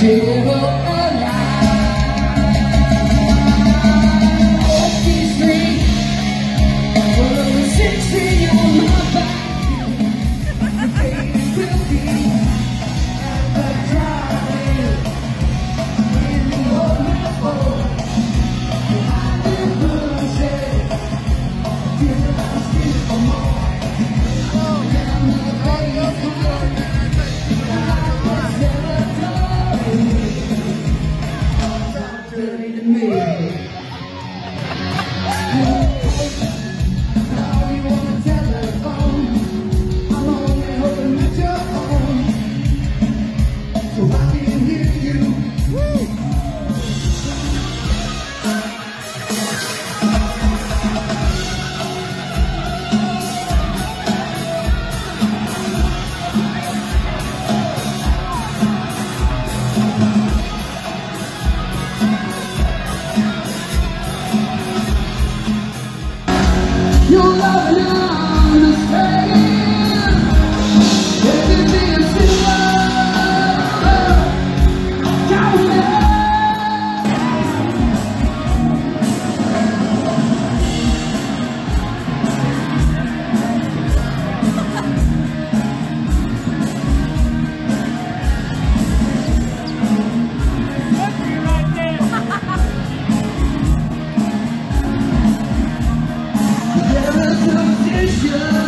Table Yeah.